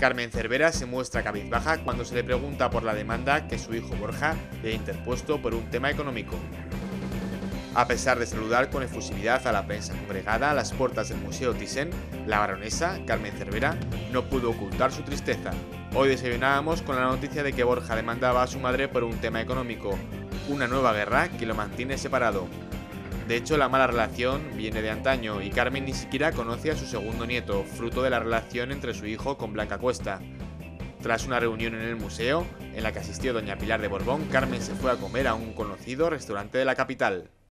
Carmen Cervera se muestra cabizbaja cuando se le pregunta por la demanda que su hijo Borja le ha interpuesto por un tema económico. A pesar de saludar con efusividad a la prensa congregada a las puertas del Museo Thyssen, la baronesa, Carmen Cervera, no pudo ocultar su tristeza. Hoy desayunábamos con la noticia de que Borja demandaba a su madre por un tema económico, una nueva guerra que lo mantiene separado. De hecho, la mala relación viene de antaño y Carmen ni siquiera conoce a su segundo nieto, fruto de la relación entre su hijo con Blanca Cuesta. Tras una reunión en el museo, en la que asistió doña Pilar de Borbón, Carmen se fue a comer a un conocido restaurante de la capital.